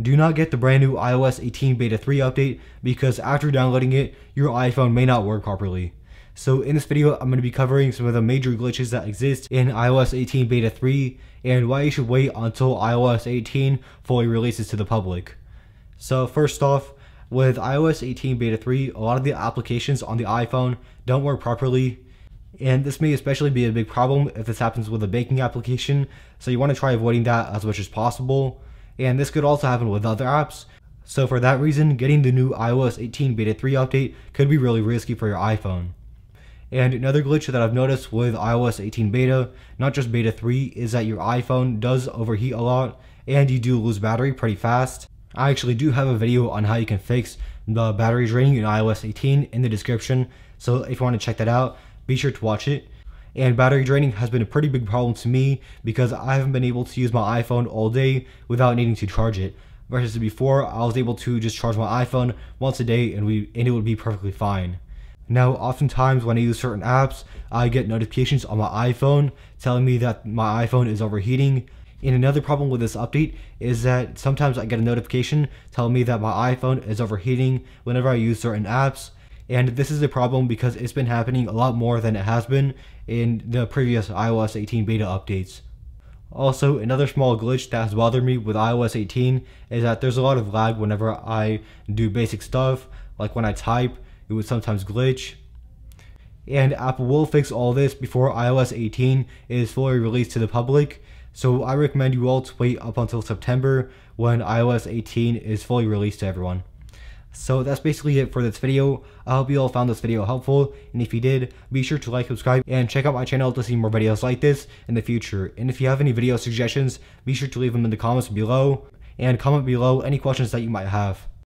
Do not get the brand new iOS 18 Beta 3 update because after downloading it, your iPhone may not work properly. So in this video, I'm going to be covering some of the major glitches that exist in iOS 18 Beta 3 and why you should wait until iOS 18 fully releases to the public. So first off, with iOS 18 Beta 3, a lot of the applications on the iPhone don't work properly and this may especially be a big problem if this happens with a banking application, so you want to try avoiding that as much as possible. And this could also happen with other apps. So for that reason, getting the new iOS 18 Beta 3 update could be really risky for your iPhone. And another glitch that I've noticed with iOS 18 Beta, not just Beta 3, is that your iPhone does overheat a lot and you do lose battery pretty fast. I actually do have a video on how you can fix the battery draining in iOS 18 in the description, so if you want to check that out, be sure to watch it. And battery draining has been a pretty big problem to me because I haven't been able to use my iPhone all day without needing to charge it. Versus before, I was able to just charge my iPhone once a day and we and it would be perfectly fine. Now, oftentimes when I use certain apps, I get notifications on my iPhone telling me that my iPhone is overheating. And another problem with this update is that sometimes I get a notification telling me that my iPhone is overheating whenever I use certain apps. And this is a problem because it's been happening a lot more than it has been in the previous iOS 18 beta updates. Also, another small glitch that has bothered me with iOS 18 is that there's a lot of lag whenever I do basic stuff, like when I type, it would sometimes glitch. And Apple will fix all this before iOS 18 is fully released to the public, so I recommend you all to wait up until September when iOS 18 is fully released to everyone. So that's basically it for this video. I hope you all found this video helpful, and if you did, be sure to like, subscribe, and check out my channel to see more videos like this in the future. And if you have any video suggestions, be sure to leave them in the comments below, and comment below any questions that you might have.